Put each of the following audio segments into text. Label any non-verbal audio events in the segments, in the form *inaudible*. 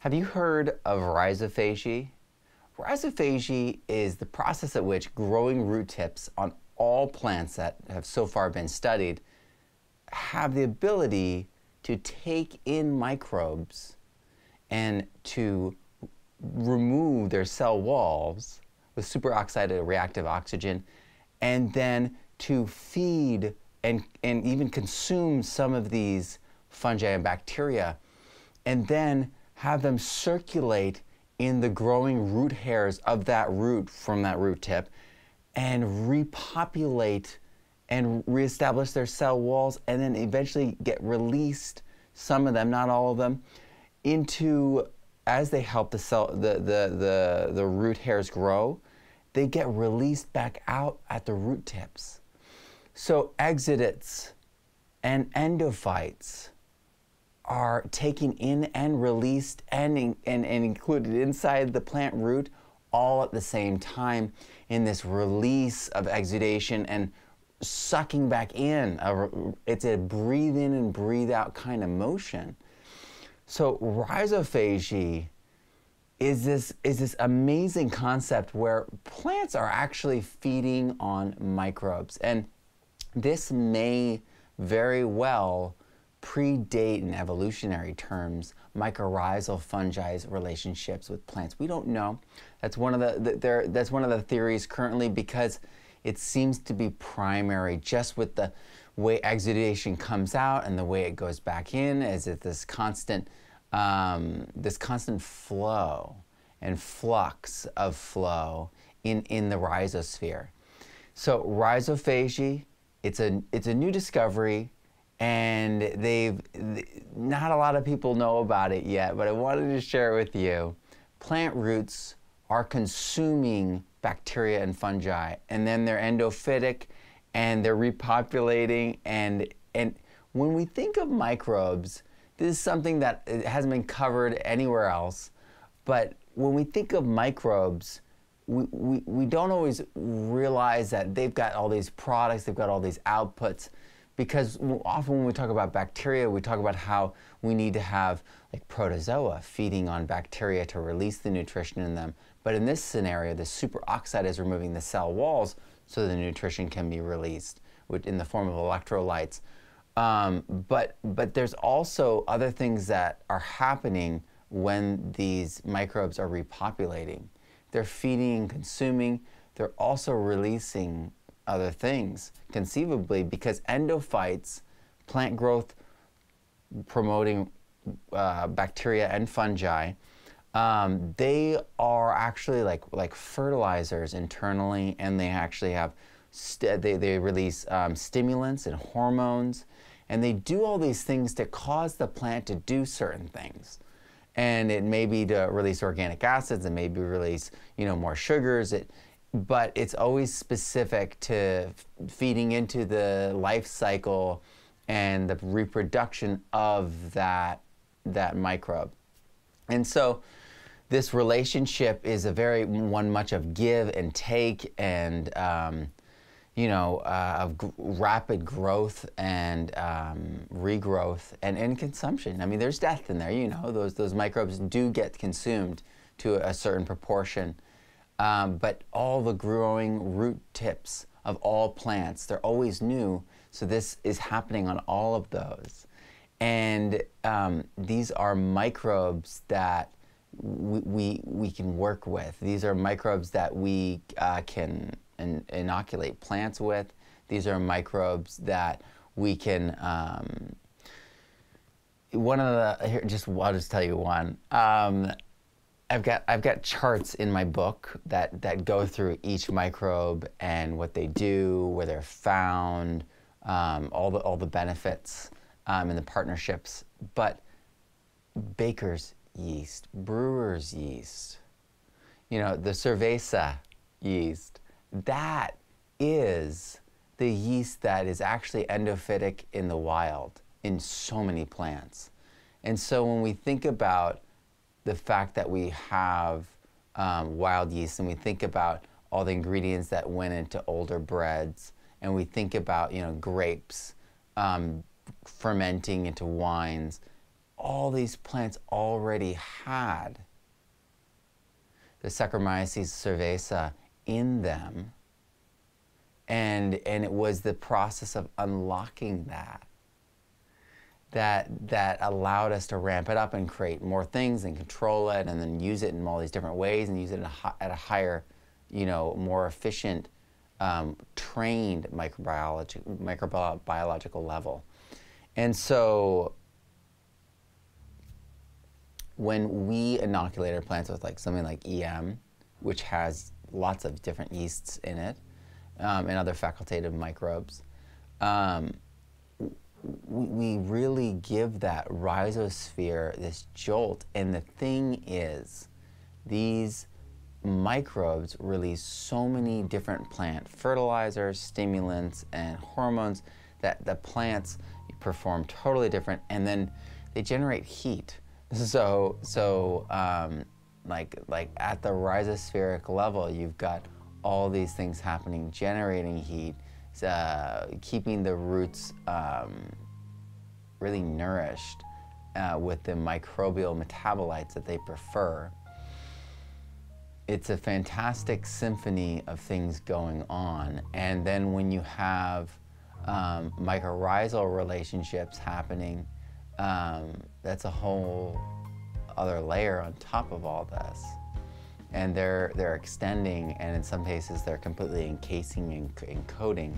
Have you heard of rhizophagy? Rhizophagy is the process at which growing root tips on all plants that have so far been studied have the ability to take in microbes and to remove their cell walls with superoxide reactive oxygen and then to feed and, and even consume some of these fungi and bacteria and then have them circulate in the growing root hairs of that root from that root tip and repopulate and reestablish their cell walls and then eventually get released some of them not all of them into as they help the cell the the the, the root hairs grow they get released back out at the root tips. So exudates and endophytes are taken in and released and, and, and included inside the plant root all at the same time in this release of exudation and sucking back in. It's a breathe in and breathe out kind of motion. So rhizophagy is this is this amazing concept where plants are actually feeding on microbes and this may very well predate in evolutionary terms mycorrhizal fungi's relationships with plants. We don't know. That's one of the, the that's one of the theories currently because it seems to be primary just with the way exudation comes out and the way it goes back in as it this constant um, this constant flow and flux of flow in, in the rhizosphere. So rhizophagy, it's a, it's a new discovery and they've not a lot of people know about it yet but i wanted to share it with you. Plant roots are consuming bacteria and fungi and then they're endophytic and they're repopulating and and when we think of microbes this is something that hasn't been covered anywhere else but when we think of microbes we, we, we don't always realize that they've got all these products they've got all these outputs because often when we talk about bacteria, we talk about how we need to have like protozoa feeding on bacteria to release the nutrition in them. But in this scenario, the superoxide is removing the cell walls so the nutrition can be released in the form of electrolytes. Um, but, but there's also other things that are happening when these microbes are repopulating. They're feeding and consuming, they're also releasing other things, conceivably, because endophytes, plant growth promoting uh, bacteria and fungi, um, they are actually like like fertilizers internally, and they actually have they they release um, stimulants and hormones, and they do all these things to cause the plant to do certain things. And it may be to release organic acids, and maybe release you know more sugars. It but it's always specific to feeding into the life cycle and the reproduction of that that microbe. And so this relationship is a very one much of give and take and um, you know uh, of rapid growth and um, regrowth and, and consumption. I mean, there's death in there. You know, those those microbes do get consumed to a certain proportion. Um, but all the growing root tips of all plants, they're always new. So this is happening on all of those. And um, these are microbes that we, we, we, can work with. These are microbes that we uh, can in, inoculate plants with. These are microbes that we can. Um, one of the here, just I'll just tell you one. Um, I've got I've got charts in my book that that go through each microbe and what they do, where they're found, um, all the all the benefits um, and the partnerships. But baker's yeast, brewer's yeast, you know, the cerveza yeast, that is the yeast that is actually endophytic in the wild in so many plants. And so when we think about the fact that we have um, wild yeast and we think about all the ingredients that went into older breads and we think about you know grapes um, fermenting into wines all these plants already had the Saccharomyces cerevisiae in them. And, and it was the process of unlocking that that that allowed us to ramp it up and create more things and control it and then use it in all these different ways and use it at a, at a higher, you know, more efficient, um, trained microbiology, microbiological level. And so when we inoculate our plants with like something like EM, which has lots of different yeasts in it um, and other facultative microbes, um, we really give that rhizosphere this jolt. And the thing is, these microbes release so many different plant fertilizers, stimulants, and hormones that the plants perform totally different. And then they generate heat. *laughs* So, so um, like, like at the rhizospheric level, you've got all these things happening, generating heat, uh, keeping the roots um, really nourished uh, with the microbial metabolites that they prefer. It's a fantastic symphony of things going on. And then when you have um, mycorrhizal relationships happening, um, that's a whole other layer on top of all this and they're they're extending, and in some cases they're completely encasing and encoding.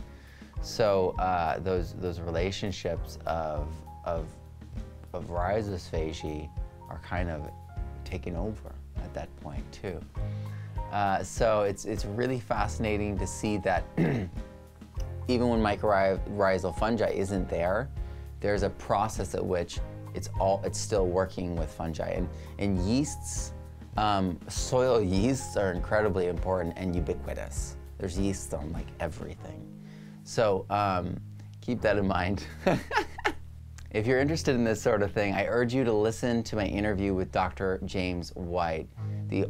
So uh, those those relationships of of of rhizophagy are kind of taken over at that point too. Uh, so it's it's really fascinating to see that *clears throat* even when mycorrhizal fungi isn't there, there's a process at which it's all it's still working with fungi and and yeasts um, soil yeasts are incredibly important and ubiquitous. There's yeast on like everything. So um, keep that in mind. *laughs* if you're interested in this sort of thing, I urge you to listen to my interview with Dr. James White, the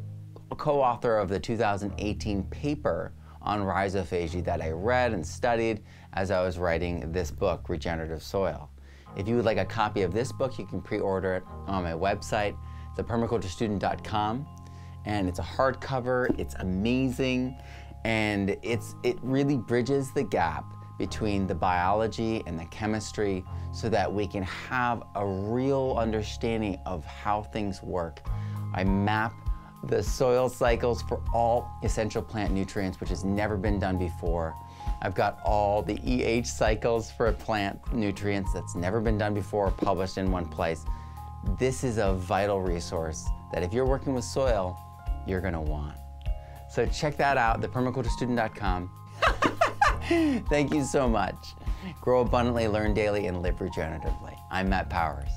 co-author of the 2018 paper on rhizophagy that I read and studied as I was writing this book, Regenerative Soil. If you would like a copy of this book, you can pre-order it on my website, thepermaculturestudent.com, and it's a hardcover. It's amazing, and it's it really bridges the gap between the biology and the chemistry so that we can have a real understanding of how things work. I map the soil cycles for all essential plant nutrients, which has never been done before. I've got all the EH cycles for plant nutrients that's never been done before, published in one place this is a vital resource that if you're working with soil, you're gonna want. So check that out, thepermaculturestudent.com. *laughs* Thank you so much. Grow abundantly, learn daily, and live regeneratively. I'm Matt Powers.